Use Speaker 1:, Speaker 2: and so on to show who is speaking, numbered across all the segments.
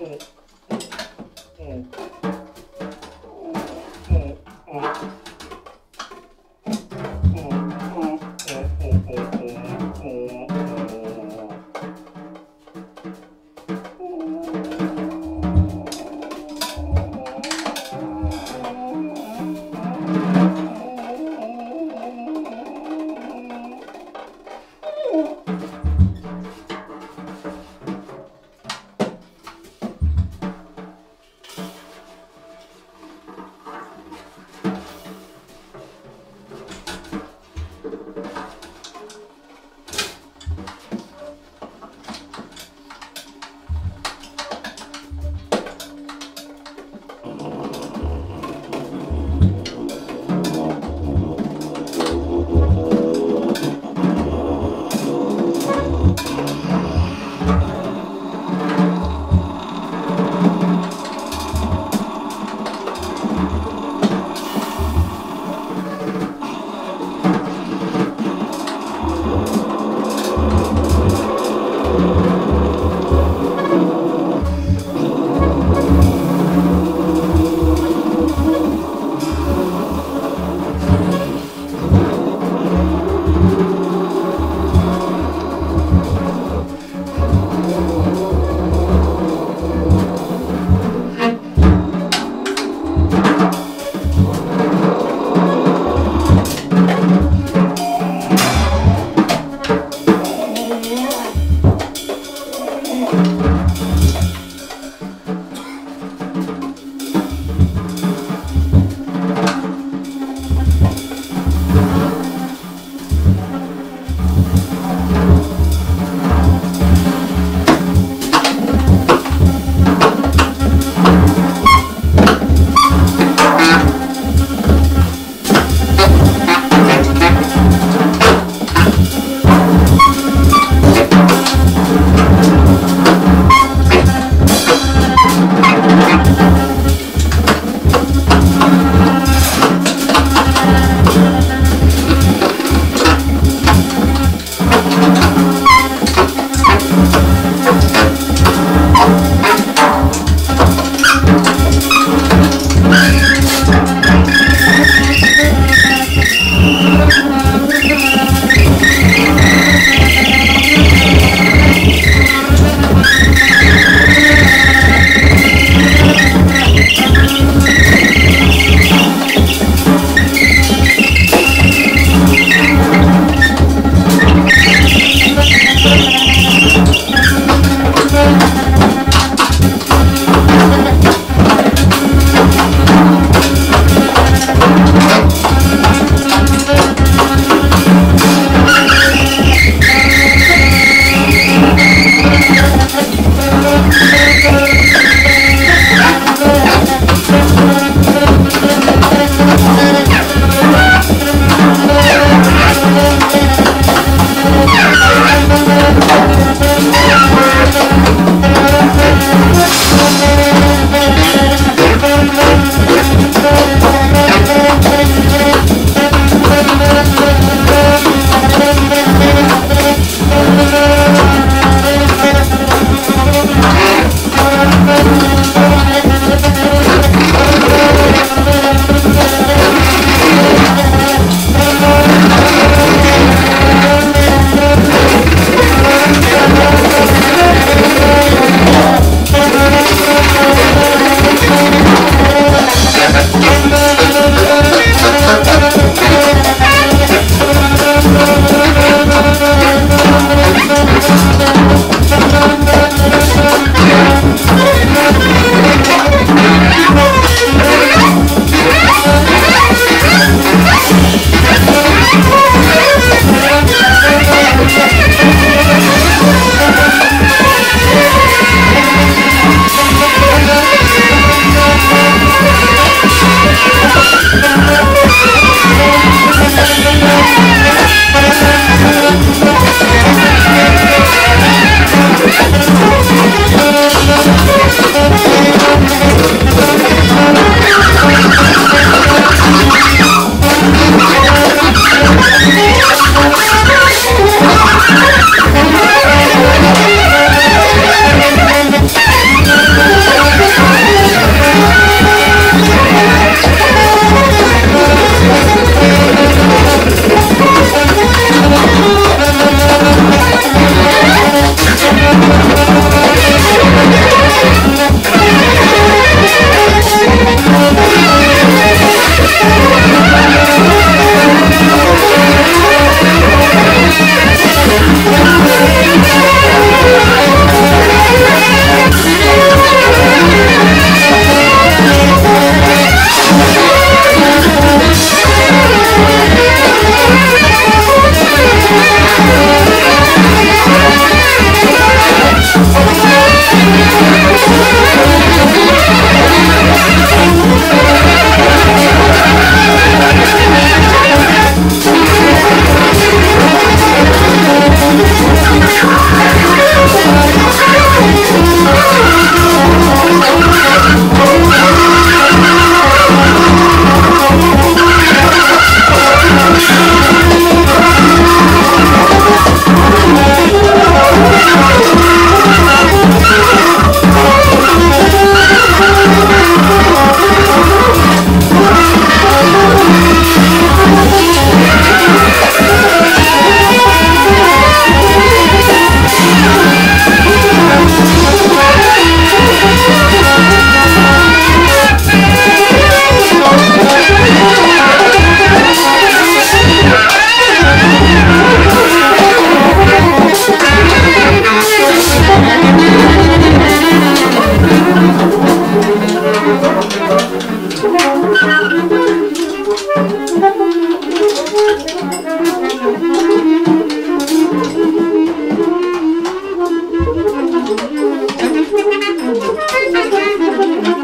Speaker 1: Mm. Mm. mm, mm.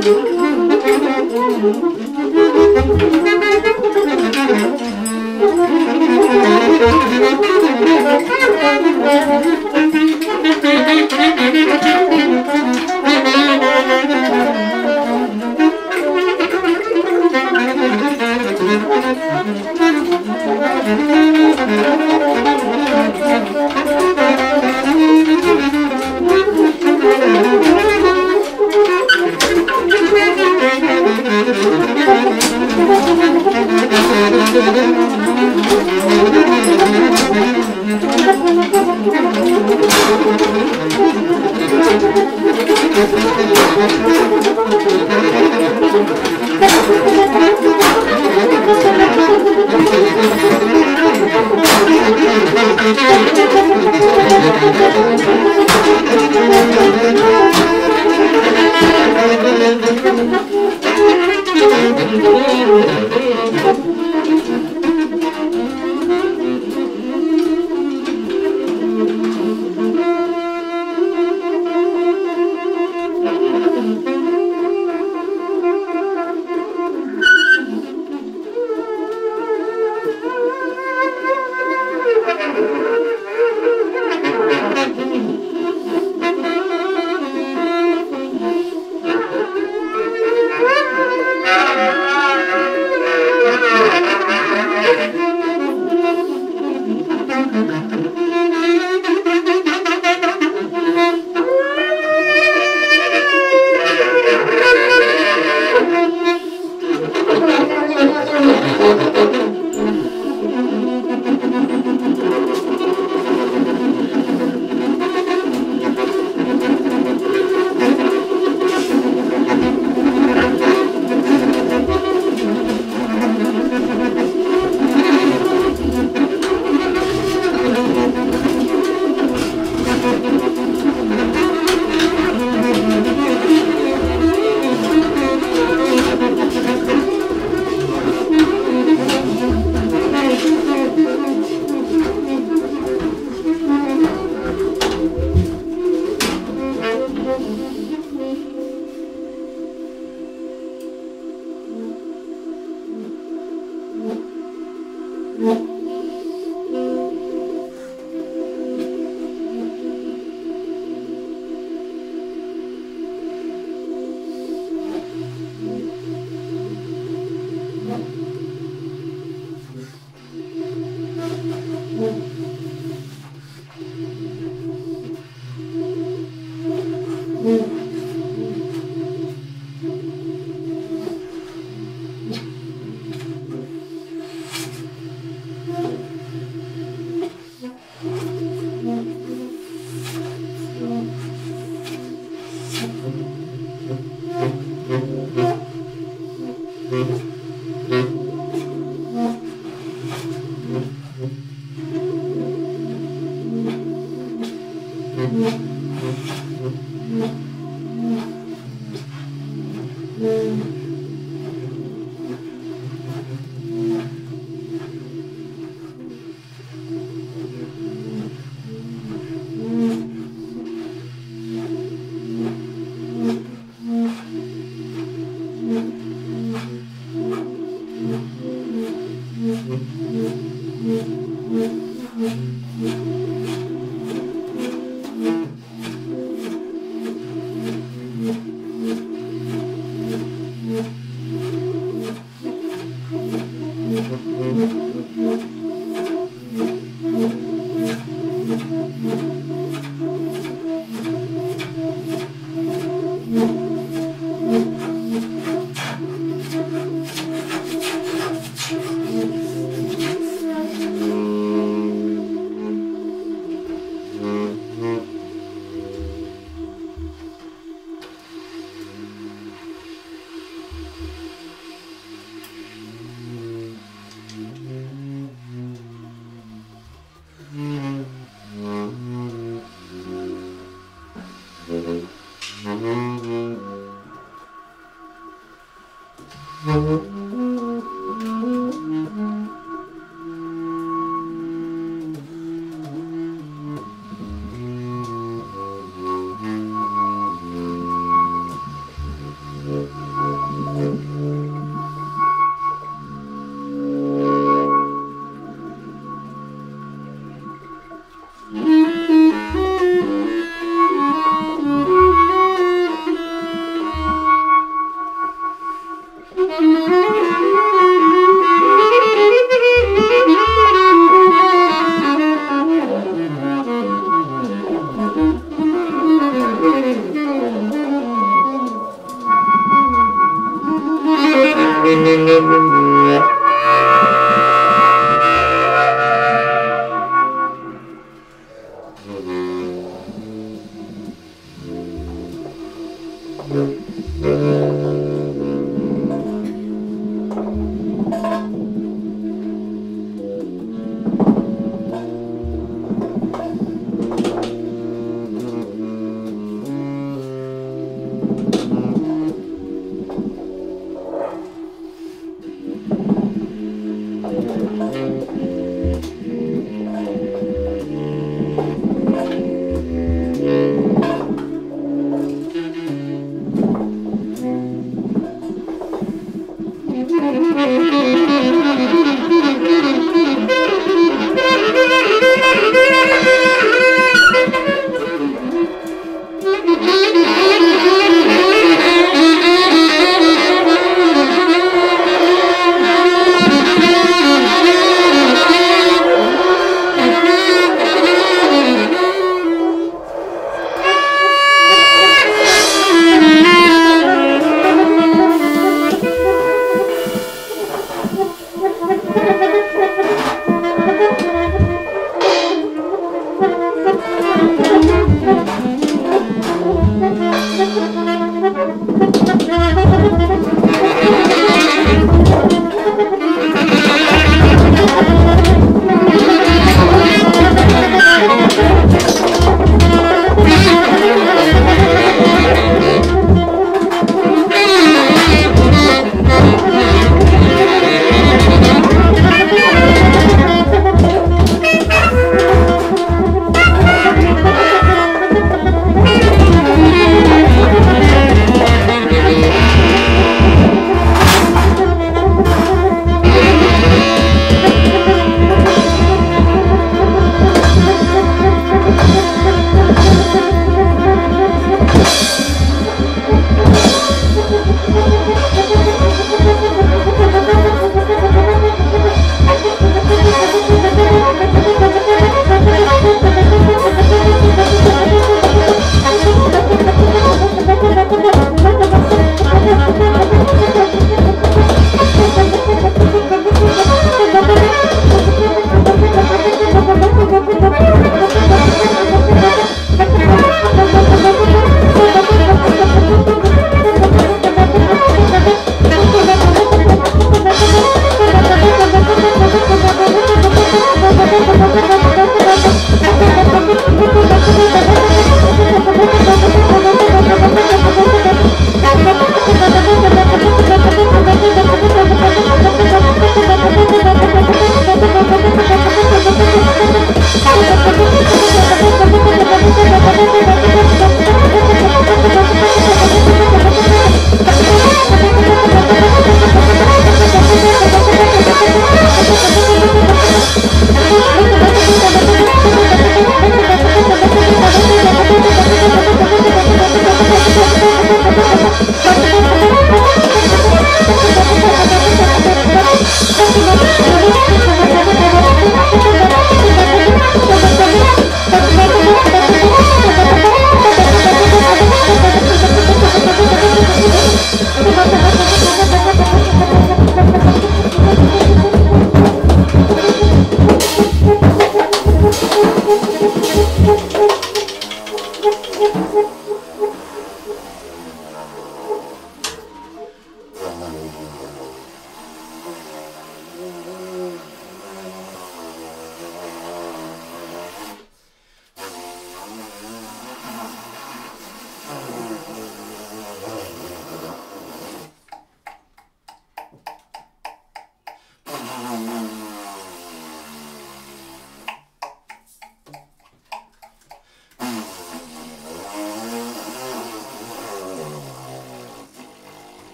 Speaker 1: Thank you. Mm-hmm. Thank hum. you.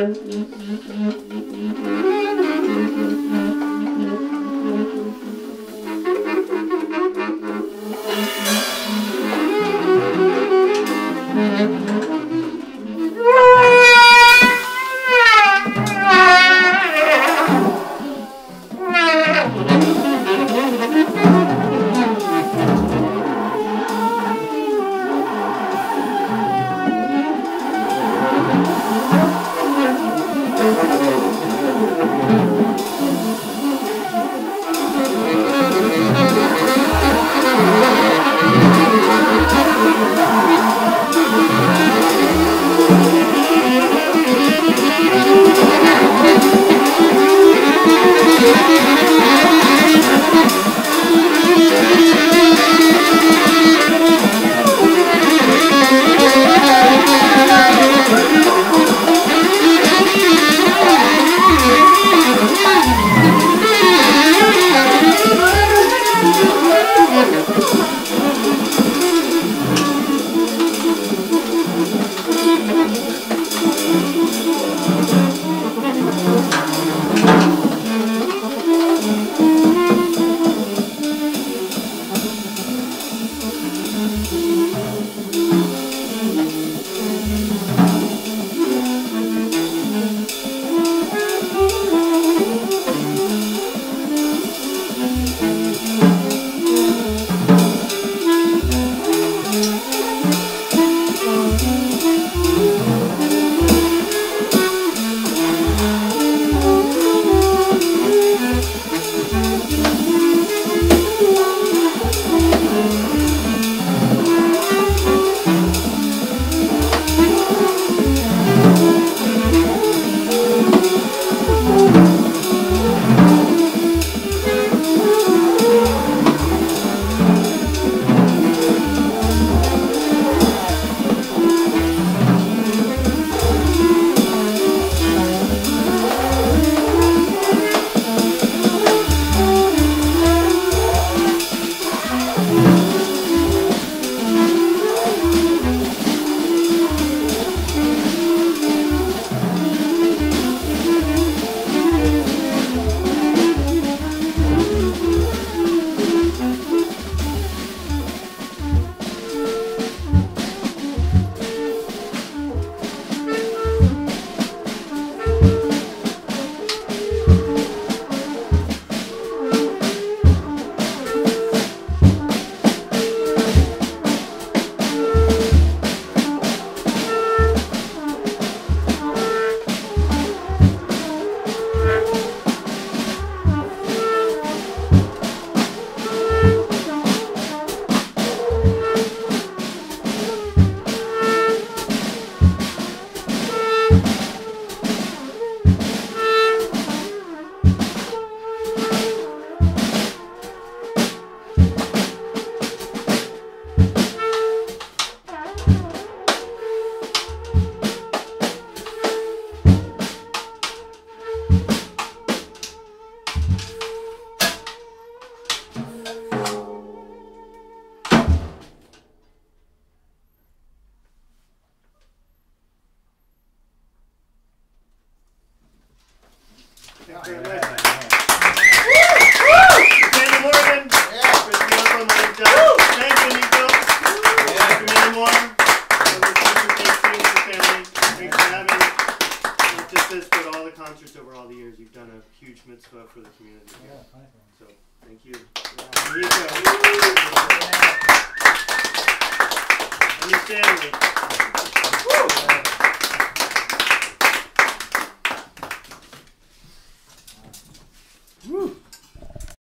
Speaker 1: Mm-hmm.